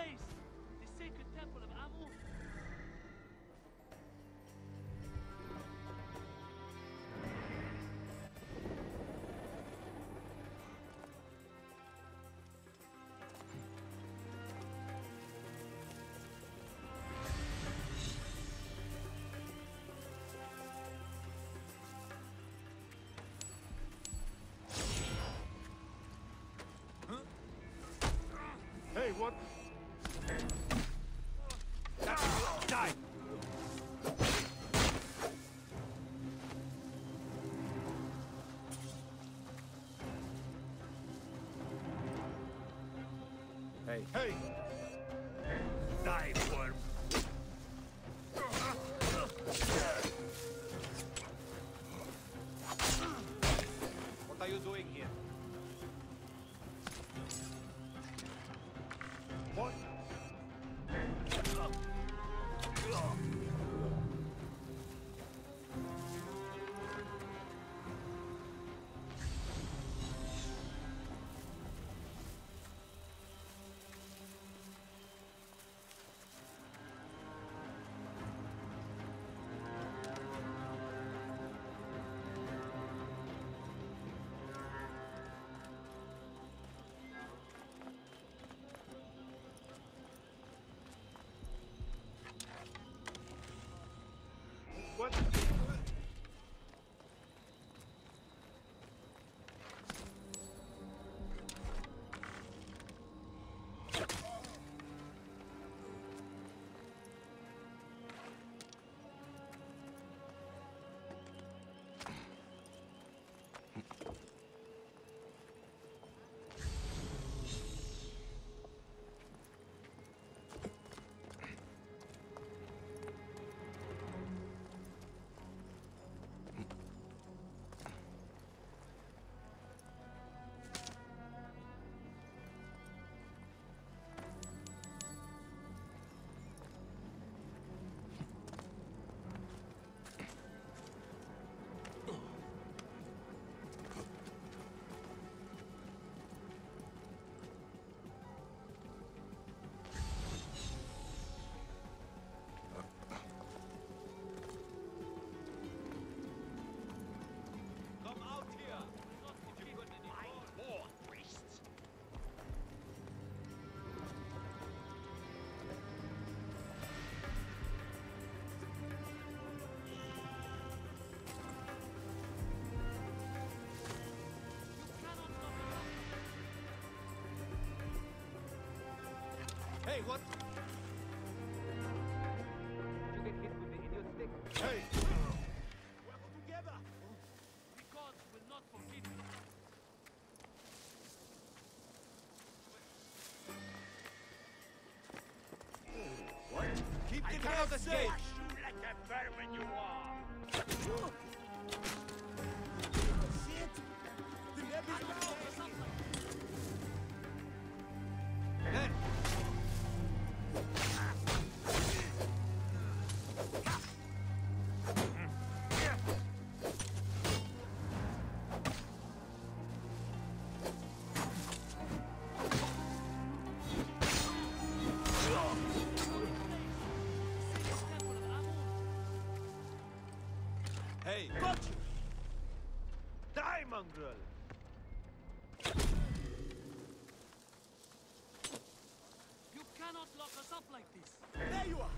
place, the sacred temple of Amun. Hey, what? Worm! what are What? Hey, what? You get hit with the idiot stick. Hey! Work together! The gods will not forgive you. Keep getting out of the gate! you like a vermin you are! Hey! Got you! Die, mongrel! You cannot lock us up like this. There you are!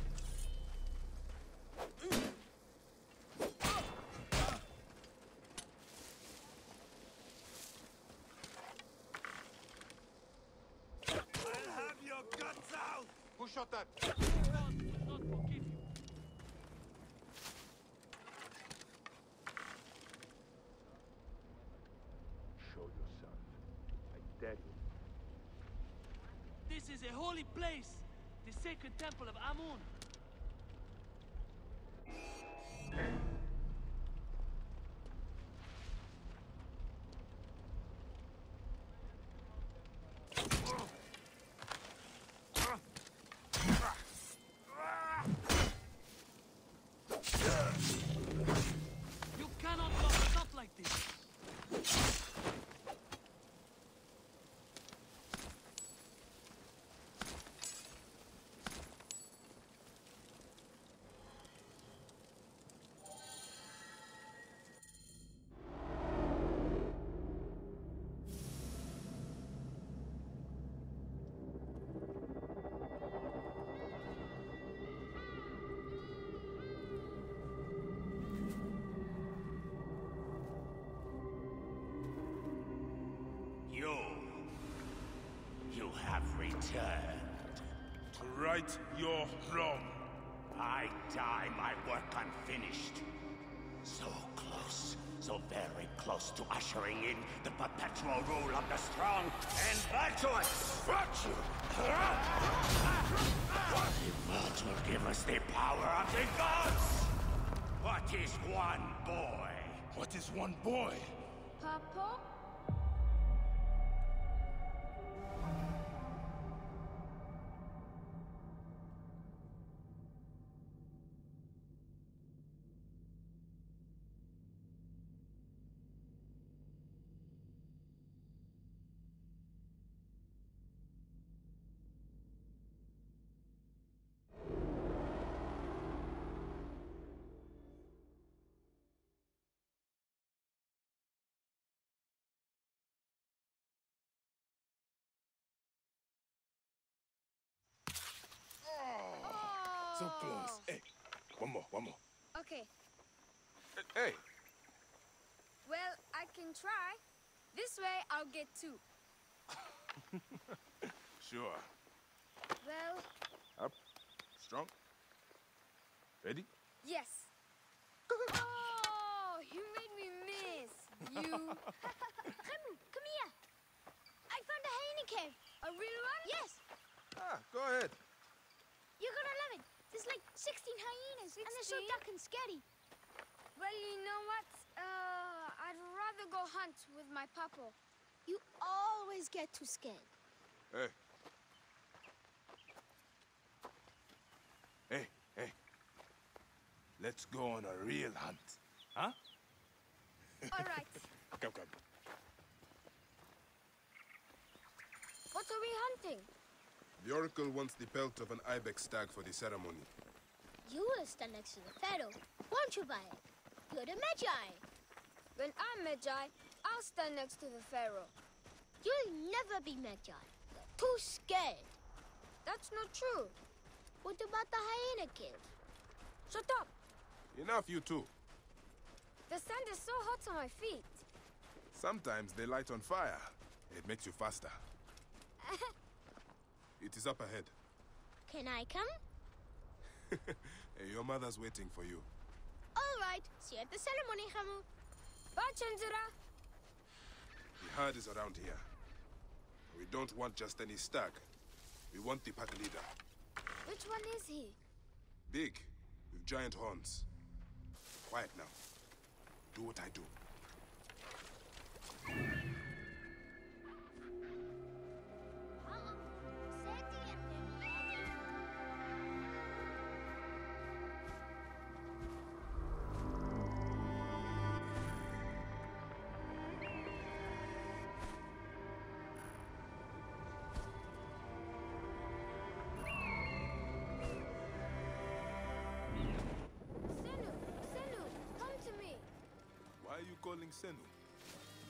I'll have your guts out! Who shot that? The gods will not forgive you. Show yourself. I dare you. This is a holy place. The sacred temple of Amun. Returned. To right your wrong. I die my work unfinished. So close, so very close to ushering in the perpetual rule of the strong and virtuous. Virtue! The world will give us the power of the gods! What is one boy? What is one boy? Papa? So close. Hey, one more, one more. Okay, Hey, well, I can try. This way, I'll get two. Sure. Well, up, strong. Ready? yes. oh, you made me miss. You. Remu, come here. I found a hyena cave. A real one? Yes, Ah, go ahead. 16 hyenas, 16? and they're so duck and scary. Well, you know what? Uh, I'd rather go hunt with my papa. You always get too scared. Hey. Hey, hey. Let's go on a real hunt. Huh? All right. come, come. What are we hunting? The oracle wants the pelt of an ibex stag for the ceremony. You will stand next to the pharaoh, won't you, Baye? You're the Medjay. When I'm Medjay, I'll stand next to the Pharaoh. You'll never be Medjay. You're too scared. That's not true. What about the hyena cave? Shut up. Enough, you two. The sand is so hot on my feet. Sometimes they light on fire. It makes you faster. It is up ahead. Can I come? Hey, your mother's waiting for you. All right. See you at the ceremony, Khemu. Bye, Chandra. The herd is around here. We don't want just any stag. We want the pack leader. Which one is he? Big, with giant horns. Quiet now. Do what I do. Calling Senu?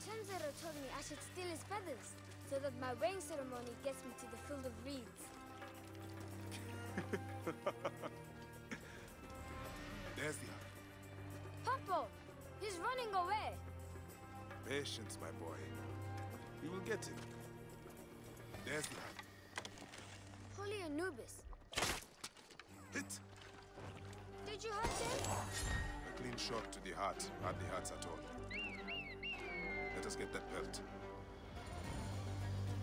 Chandra told me I should steal his feathers so that my weighing ceremony gets me to the field of reeds. There's the herd. Papa, he's running away. Patience, my boy. You will get him. There's the herd. Holy Anubis, Hit! did you hurt him? A clean shot to the heart. not the hurts at all. Let us get that pelt.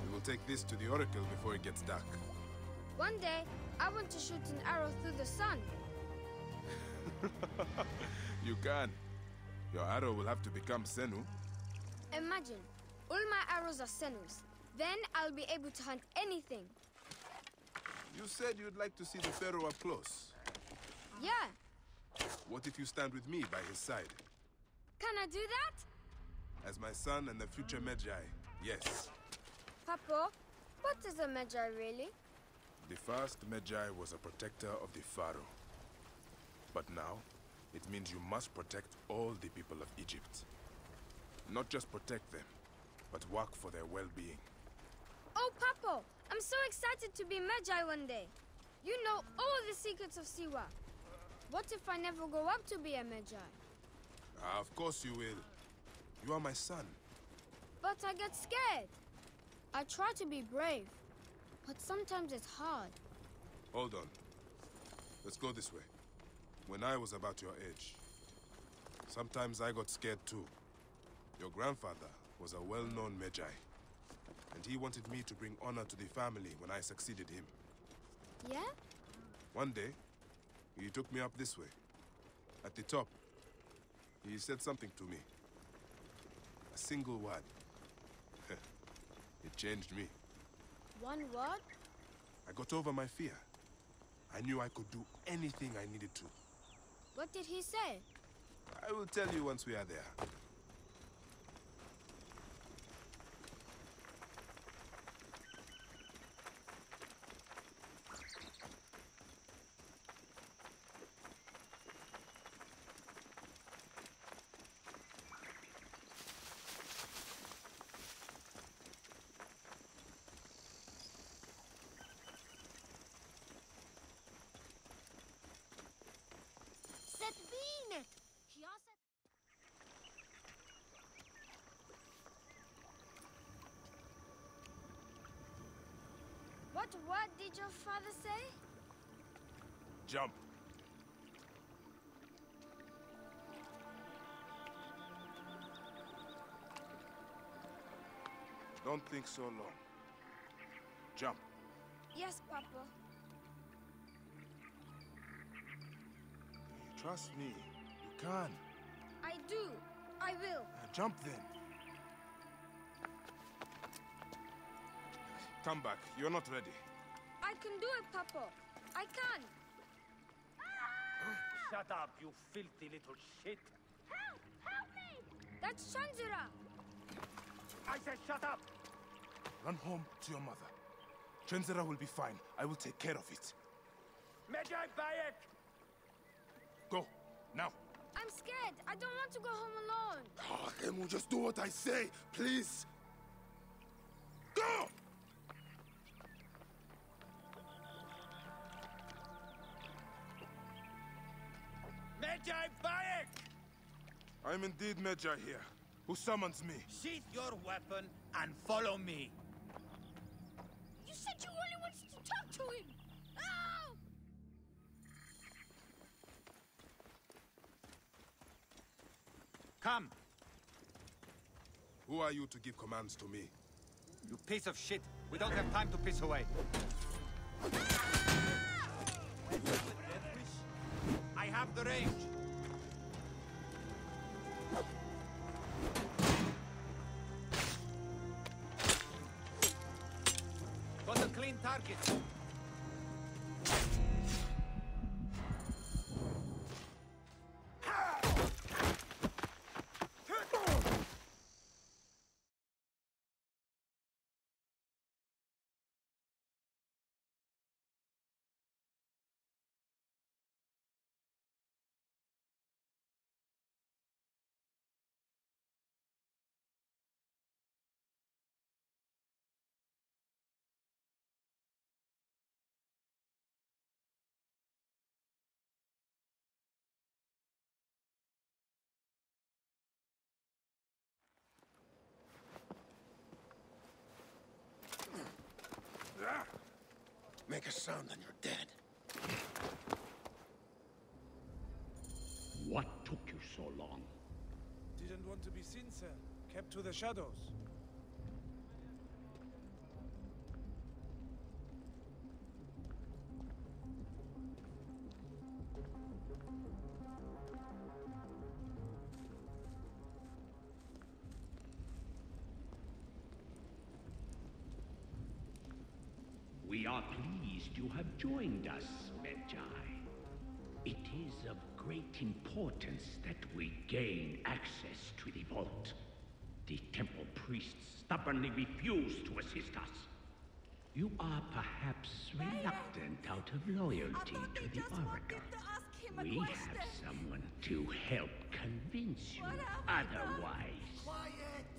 We will take this to the Oracle before it gets dark. One day, I want to shoot an arrow through the sun. You can. Your arrow will have to become Senu. Imagine, all my arrows are Senus. Then I'll be able to hunt anything. You said you'd like to see the Pharaoh up close. Yeah, What if you stand with me by his side? can I do that? As my son and the future Medjay, yes. Papa, what is a Medjay really? The first Medjay was a protector of the Pharaoh. But now, it means you must protect all the people of Egypt. Not just protect them, but work for their well-being. Oh, Papa, I'm so excited to be Medjay one day. You know all the secrets of Siwa. What if I never grow up to be a Medjay? Ah, of course you will. You are my son. But I get scared. I try to be brave. But sometimes it's hard. Hold on. Let's go this way. When I was about your age, sometimes I got scared too. Your grandfather was a well-known Medjay, and he wanted me to bring honor to the family when I succeeded him. Yeah? One day, he took me up this way. At the top, he said something to me. Single word. it changed me. One word? I got over my fear. I knew I could do anything I needed to. What did he say? I will tell you once we are there. Bine! Ia să... What word did your father say? Jump. Don't think so long. Jump. Yes, Papa. Trust me. You can. I do. I will. Uh, jump then. Come back. You're not ready. I can do it, Papa. I can. Shut up, you filthy little shit! Help! Help me! That's Shanzura. I said shut up! Run home to your mother. Chenzera will be fine. I will take care of it. Medjay Bayek! Go. Now. I'm scared. I don't want to go home alone. Ah, Khemu, just do what I say, please. Go! Medjay Bayek! I'm indeed Medjay here. Who summons me? Sheath your weapon and follow me. Come, Who are you to give commands to me? you piece of shit. We don't have time to piss away. I have the range. Got a clean target. Make a sound and you're dead. What took you so long? Didn't want to be seen, sir. Kept to the shadows. Have joined us, Medjay. It is of great importance that we gain access to the vault. The temple priests stubbornly refuse to assist us. You are perhaps reluctant out of loyalty to the Oracle. We have someone to help convince you otherwise. Quiet!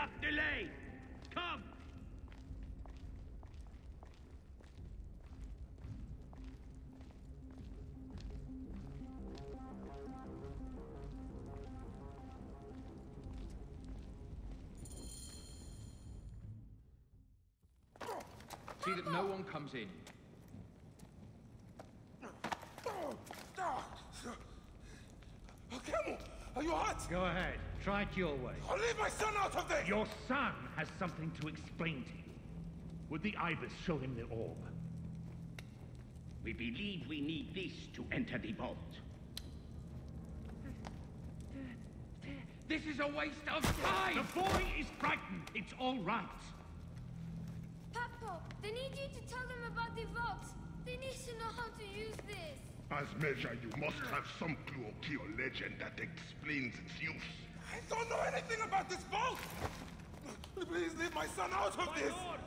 Enough delay! Come! See that no one comes in. Camel, are you hurt? Go ahead. Try it your way. I'll leave my son out of this! Your son has something to explain to you. Would the Ibis show him the orb? We believe we need this to enter the vault. This is a waste of time! The boy is frightened. It's all right. Papo, they need you to tell them about the vault. They need to know how to use this. As measure, you must have some clue or key or legend that explains its use. I don't know anything about this vault! Please leave my son out of My this! lord!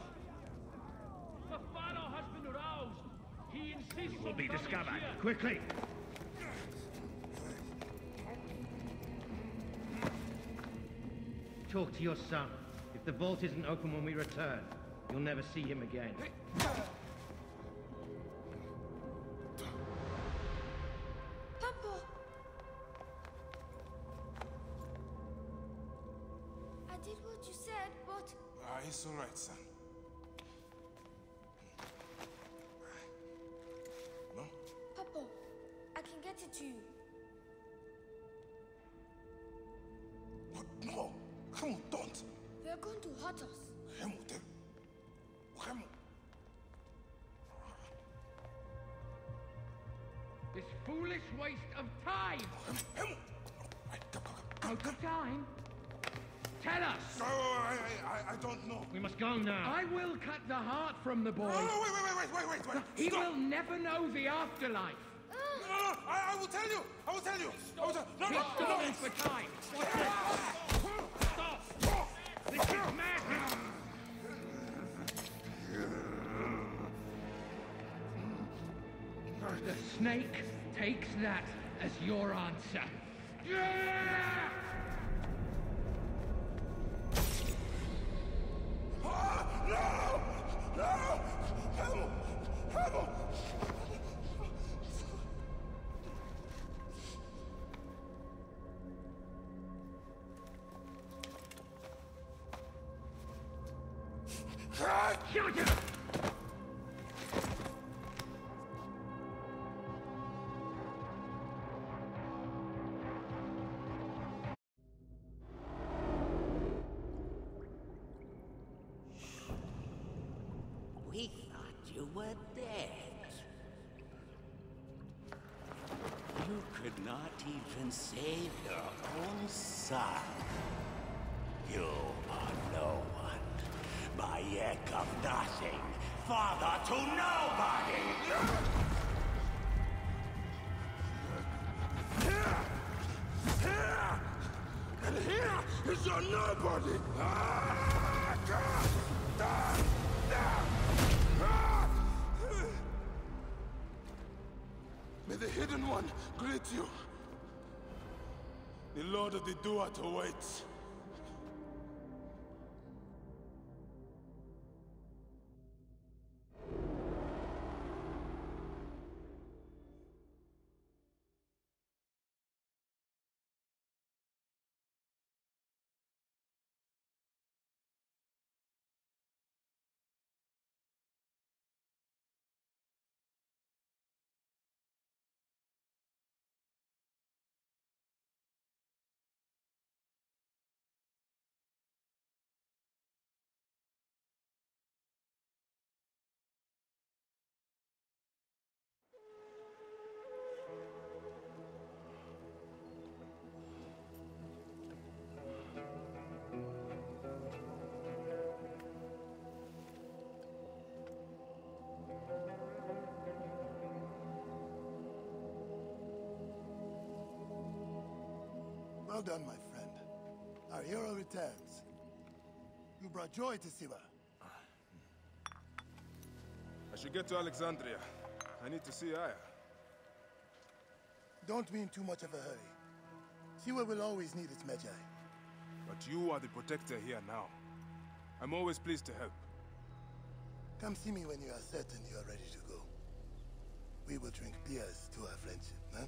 The Pharaoh has been aroused! He insists Will be discovered. here. Quickly. Talk to your son. If the vault isn't open when we return, you'll never see him again. Uh, it's all right, son. No? Papa, I can get it to you. But No! Remo, don't! They're going to hurt us. Remo, they... Remo! This foolish waste of time! Remo! Out of time? Tell us! No, I, I, I don't know. We must go now. I will cut the heart from the boy. No, no, wait, wait, wait, wait, wait, wait, wait. He Stop. will never know the afterlife. No, no, no, I, I will tell you. I will tell you. I will tell No, He's no, no. stalling for time. Stop! This is madness! The snake takes that as your answer. Ah, We thought you were dead. You could not even save your own son. You are no. Bayek of nothing. Father to nobody! And here is your nobody! May the Hidden One greet you. The Lord of the Duat awaits. Well done, my friend. Our hero returns. You brought joy to Siwa. I should get to Alexandria. I need to see Aya. Don't be in too much of a hurry. Siwa will always need its Medjay. But you are the protector here now. I'm always pleased to help. Come see me when you are certain you are ready to go. We will drink beers to our friendship, huh?